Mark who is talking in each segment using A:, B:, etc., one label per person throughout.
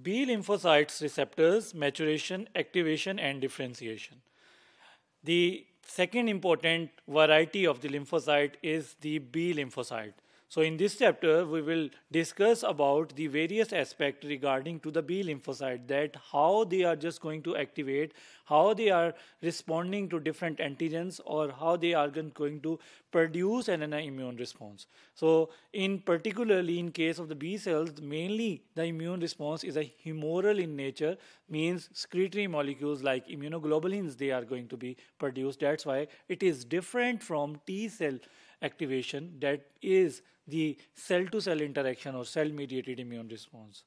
A: B lymphocytes receptors, maturation, activation, and differentiation. The second important variety of the lymphocyte is the B lymphocyte. So in this chapter, we will discuss about the various aspects regarding to the B lymphocyte, that how they are just going to activate, how they are responding to different antigens, or how they are going to produce an, an immune response. So in particularly in case of the B cells, mainly the immune response is a humoral in nature, means secretory molecules like immunoglobulins, they are going to be produced. That's why it is different from T cell activation that is the cell to cell interaction or cell mediated immune response.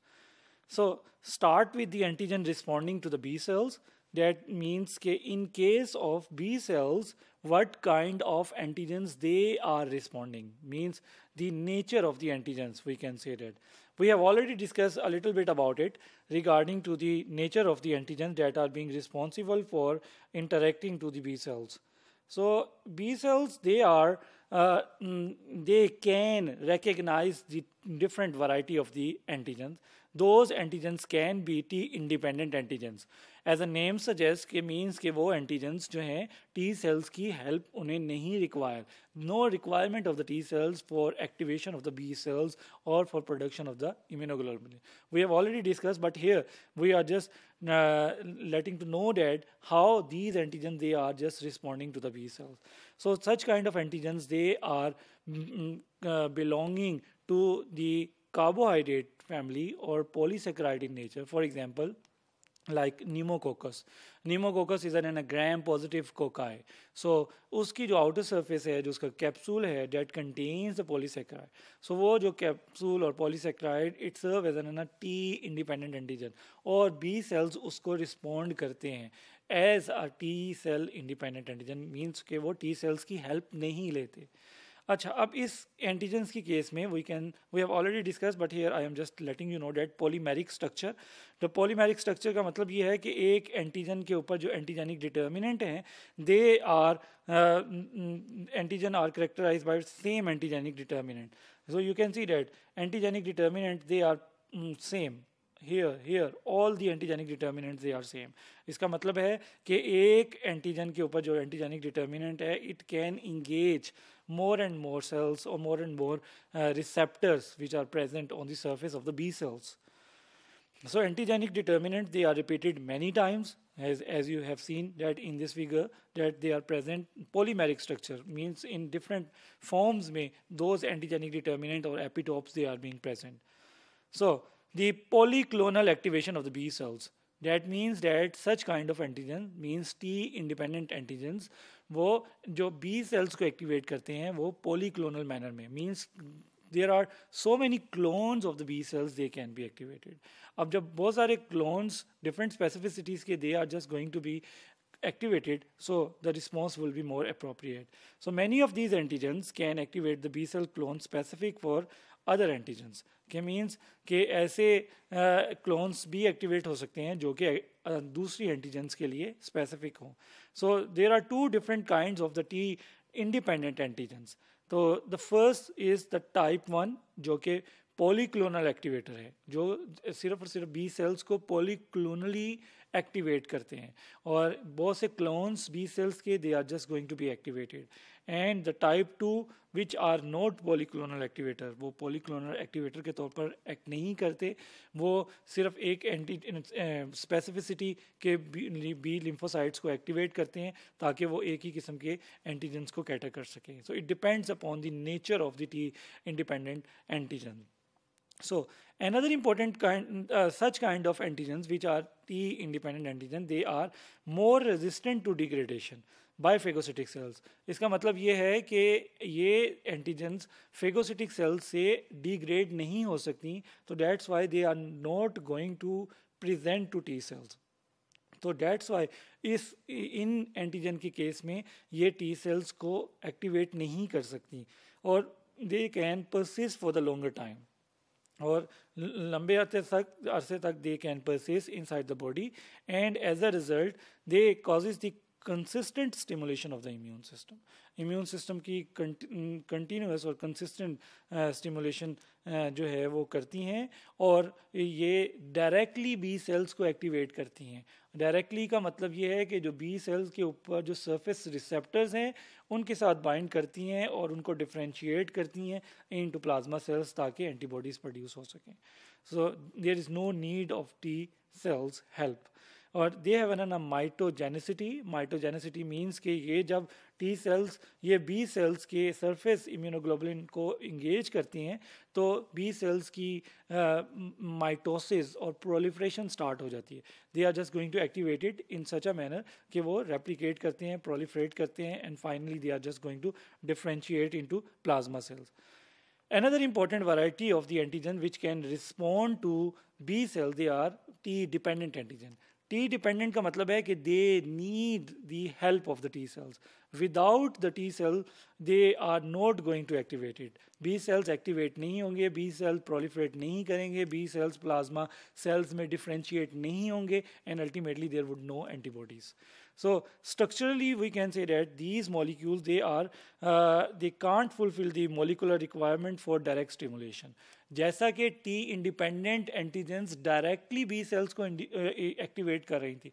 A: So, start with the antigen responding to the B cells. That means in case of B cells, what kind of antigens they are responding means the nature of the antigens, we can say that. We have already discussed a little bit about it regarding to the nature of the antigens that are being responsible for interacting to the B cells. So B cells, they are uh, mm, they can recognize the different variety of the antigens. Those antigens can be T independent antigens. As a name suggest के means के वो antigens जो हैं T cells की help उन्हें नहीं require no requirement of the T cells for activation of the B cells और for production of the immunoglobulin. We have already discussed, but here we are just uh, letting to know that how these antigens they are just responding to the B cells. So such kind of antigens they are mm, uh, belonging to the carbohydrate family or polysaccharide in nature. For example, like pneumococcus pneumococcus is an gram positive cocci so उसकी जो outer surface है जो उसका capsule है that contains the polysaccharide so वो जो capsule और polysaccharide it serve as an T independent antigen और B cells उसको respond करते हैं as a T cell independent antigen means कि वो T cells की help नहीं लेते अच्छा अब इस एंटीजेंस की केस में we can we have already discuss but here I am just letting you know that polymeric structure तो पॉलीमेरिक स्ट्रक्चर का मतलब ये है कि एक एंटीजन के ऊपर जो एंटीजेनिक डिटर्मिनेंट हैं they are antigen are characterise by same antigenic determinant so you can see that antigenic determinant they are same here here all the antigenic determinants they are same इसका मतलब है कि एक antigen के ऊपर जो antigenic determinant है it can engage more and more cells or more and more uh, receptors which are present on the surface of the B cells. So antigenic determinants, they are repeated many times as, as you have seen that in this figure that they are present polymeric structure means in different forms may those antigenic determinant or epitopes they are being present. So the polyclonal activation of the B cells. That means that such kind of antigen, means T independent antigens, वो जो B cells को activate करते हैं, वो polyclonal manner में. Means there are so many clones of the B cells they can be activated अब जब बहुत सारे क्लोन्स डिफरेंट स्पेसिफिसिटीज़ के they are just going to be activated so the response will be more appropriate so many of these antigens can activate the b cell clone specific for other antigens के means कि ऐसे clones भी activate हो सकते हैं जो कि दूसरी एंटीजेंस के लिए स्पेसिफिक हों so there are two different kind of the T independent antigens तो the first is the type one जो कि पॉलीक्लोनल एक्टिवेटर है जो सिर्फ और सिर्फ बी सेल्स को पॉलीक्लोनली activate करते हैं। और बहुत से क्लोन्स बी सेल्स के they are just going to be activated and the type two which are not polyclonal activator वो पोलिक्लोनल एक्टिवेटर के तौर पर एक्ट नहीं करते। वो सिर्फ़ एक एंटी स्पेसिफिसिटी के बी लिम्फोसाइट्स को एक्टिवेट करते हैं, ताकि वो एक ही किस्म के एंटीजेंस को कैटर कर सकें। So it depends upon the nature of the T independent antigen So another important kind, uh, such kind of antigens which are T independent antigen, they are more resistant to degradation by phagocytic cells. इसका मतलब ये है कि ये antigens phagocytic cells से degrade नहीं हो सकती तो that's why they are not going to present to T cells. तो that's why is in antigen के केस में ये टी सेल्स को एक्टिवेट नहीं कर सकती और they can persist for the longer time or lambe arse tak they can persist inside the body and as a result they causes the consistent stimulation of the immune system. Immune system की continuous और consistent stimulation जो है वो करती हैं और ये directly B cells को एक्टिवेट करती हैं। डायरेक्टली का मतलब ये है कि जो बी सेल्स के ऊपर जो सरफेस रिसेप्टर्स हैं, उनके साथ बाइंड करती हैं और उनको डिफ्रेंशिएट करती हैं इन टू प्लाज्मा सेल्स ताकि एंटीबॉडीज़ प्रोड्यूस हो सकें। So there is no need of T cells help और they have an mitogenicity mitogenicity means कि ये जब टी सेल्स ये बी सेल्स के सरफेस इम्यूनोग्लोबुलिन को इंगेज करती हैं तो बी सेल्स की माइटोसिस uh, और प्रोलिफ्रेशन स्टार्ट हो जाती है। They are just going to activate it in such a manner कि वो रेप्लिकेट करते हैं प्रोलिफ्रेट करते हैं and finally they are just going to differentiate into plasma cells Another important variety of the antigen which can respond to B cell, they are T-dependent antigen. T dependent का मतलब है कि they need the help of the T cells without the T cell they are not going to activated B cells activate नहीं होंगे B sales proliferate नहीं करेंगे B sales plasma cells में differentiate नहीं होंगे and ultimately there would no antibodies So structurally, we can say that these molecules, they are, uh, they can't fulfill the molecular requirement for direct stimulation. जैसा कि T independent antigens directly B cells को activate कर रही थी।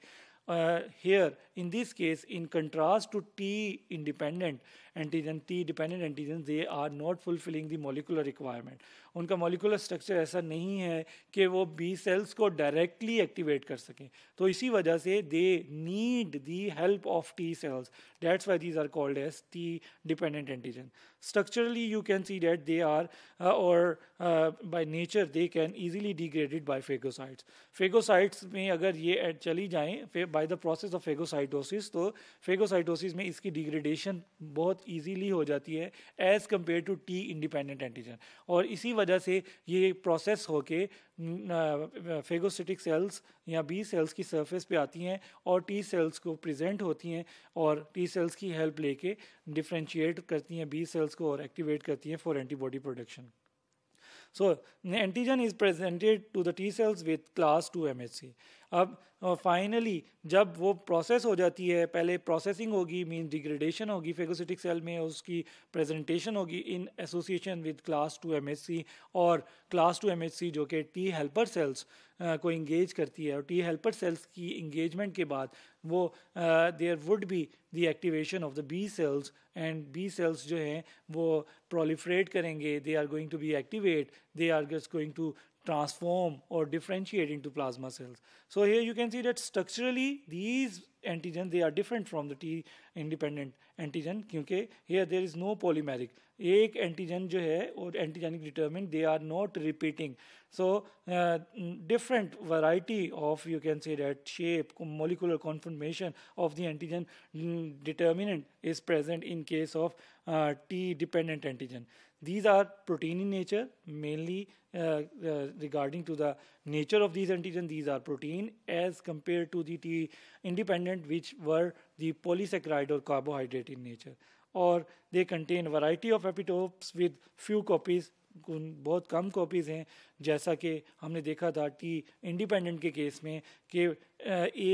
A: Here in this case in contrast to T independent antigen T dependent antigen they are not fulfilling the molecular requirement उनका molecular structure ऐसा नहीं है कि वो बी सेल्स को डायरेक्टली एक्टिवेट कर सकें। तो इसी वजह से they need the help of T cells that's why these are called as T dependent antigen structurally you can see that they are और by nature they can easily degraded by phagocytes phagocytes में अगर ये चली जाए by the process of phagocytosis तो phagocytosis में इसकी degradation बहुत ईजीली हो जाती है as compare to T independent antigen और इसी वजह से ये प्रोसेस होके फेगोसिटिक सेल्स या बी सेल्स की सरफेस पे आती हैं और टी सेल्स को प्रेजेंट होती हैं और टी सेल्स की हेल्प लेके डिफ्रेंशिएट करती हैं बी सेल्स को और एक्टिवेट करती हैं for antibody production So antigen is presented to the T cells with class 2 MHC. अब फाइनली जब वो प्रोसेस हो जाती है, पहले प्रोसेसिंग होगी मीन डिग्रेडेशन होगी फेगोसिटिक सेल में उसकी प्रेजेंटेशन होगी in association with class two MHC और क्लास टू एमएचसी जो कि टी हेल्पर सेल्स को इंगेज करती है और टी हेल्पर सेल्स की इंगेजमेंट के बाद वो there would be the activation of the B cells and B cells जो हैं वो प्रोलिफ्रेट करेंगे they are going to be activate they are going to transform or differentiate into plasma cells. So here you can see that structurally these antigens they are different from the T independent antigen क्योंकि here there is no polymeric. एक antigen जो है और antigenic determinant they are not repeating so different variety of you can say that shape molecular conformation of the antigen determinant is present in case of uh, T dependent antigen. These are protein in nature, mainly uh, uh, regarding to the nature of these antigens. These are protein as compared to the T independent, which were the polysaccharide or carbohydrate in nature. Or they contain variety of epitopes with few copies बहुत कम copies हैं जैसा कि हमने देखा था कि independent के case में कि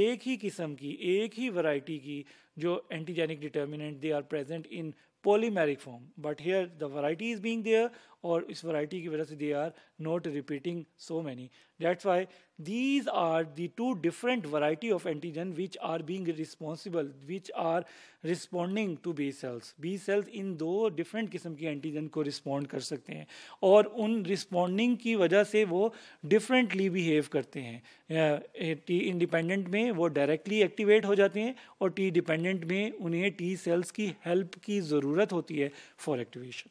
A: एक ही किस्म की, एक ही वैरायटी की जो antigenic determinant they are present in polymeric form but here the variety is being there और इस वराइटी की वजह से they are not repeating so many that's why these are the two different variety of antigen which are being responsible which are responding to B cells B cells इन दो different किस्म के antigen को respond कर सकते हैं। और उन responding की वजह वजह से वो डिफरेंटली बिहेव करते हैं। टी इंडिपेंडेंट में वो डायरेक्टली एक्टिवेट हो जाते हैं और टी डिपेंडेंट में उन्हें टी सेल्स की हेल्प की ज़रूरत होती है फॉर एक्टिवेशन